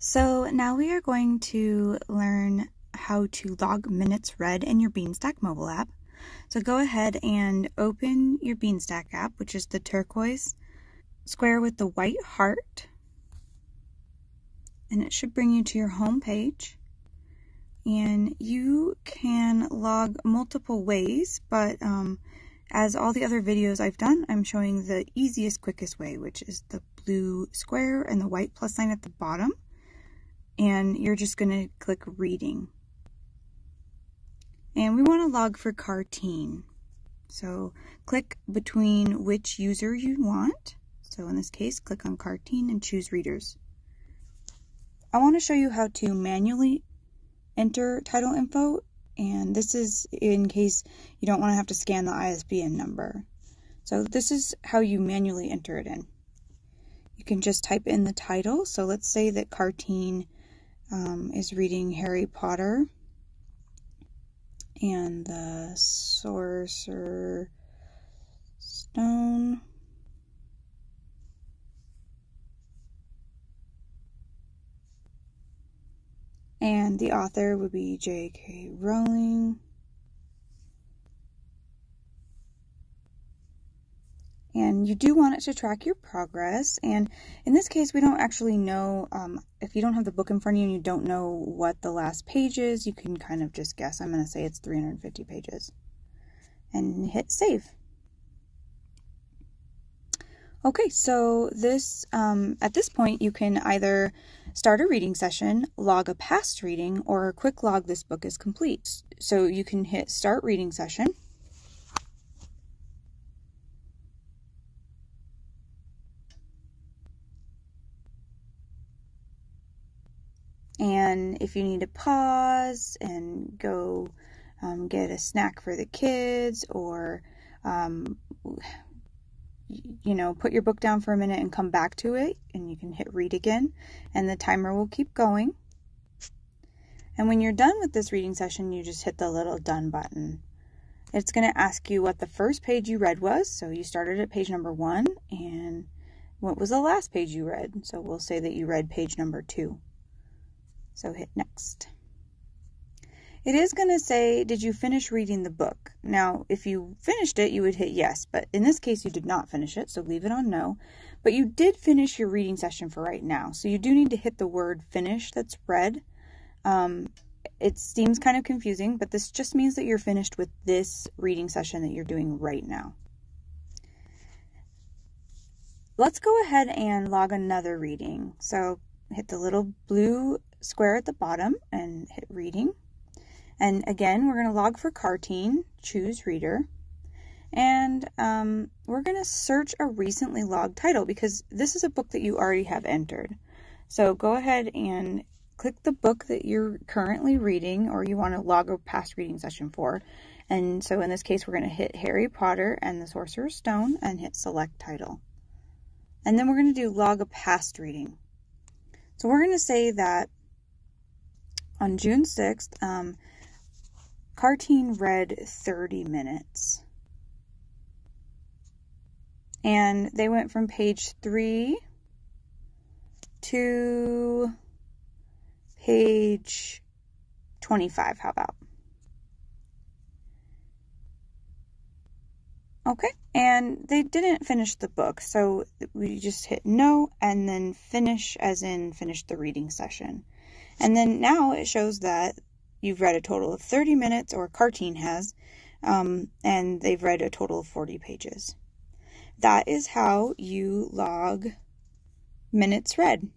So now we are going to learn how to log minutes read in your Beanstack mobile app. So go ahead and open your Beanstack app, which is the turquoise square with the white heart. And it should bring you to your home page. And you can log multiple ways, but um, as all the other videos I've done, I'm showing the easiest, quickest way, which is the blue square and the white plus sign at the bottom and you're just going to click reading. And we want to log for Carteen. So click between which user you want. So in this case, click on Carteen and choose readers. I want to show you how to manually enter title info. And this is in case you don't want to have to scan the ISBN number. So this is how you manually enter it in. You can just type in the title. So let's say that Carteen um, is reading Harry Potter and the Sorcerer Stone. And the author would be J.K. Rowling. And you do want it to track your progress. And in this case we don't actually know um, if you don't have the book in front of you and you don't know what the last page is you can kind of just guess. I'm going to say it's 350 pages. And hit save. Okay so this um, at this point you can either start a reading session log a past reading or quick log this book is complete. So you can hit start reading session And if you need to pause and go um, get a snack for the kids or, um, you know, put your book down for a minute and come back to it, and you can hit read again, and the timer will keep going. And when you're done with this reading session, you just hit the little done button. It's going to ask you what the first page you read was. So you started at page number one, and what was the last page you read? So we'll say that you read page number two. So hit next. It is going to say, did you finish reading the book? Now, if you finished it, you would hit yes, but in this case, you did not finish it, so leave it on no. But you did finish your reading session for right now, so you do need to hit the word finish that's red. Um, it seems kind of confusing, but this just means that you're finished with this reading session that you're doing right now. Let's go ahead and log another reading. So hit the little blue square at the bottom and hit reading. And again, we're going to log for Carteen, choose reader. And um, we're going to search a recently logged title because this is a book that you already have entered. So go ahead and click the book that you're currently reading or you want to log a past reading session for. And so in this case, we're going to hit Harry Potter and the Sorcerer's Stone and hit select title. And then we're going to do log a past reading. So we're going to say that on June 6th, um, Carteen read 30 minutes. And they went from page 3 to page 25. How about? Okay, and they didn't finish the book, so we just hit no and then finish as in finish the reading session. And then now it shows that you've read a total of 30 minutes, or Carteen has, um, and they've read a total of 40 pages. That is how you log minutes read.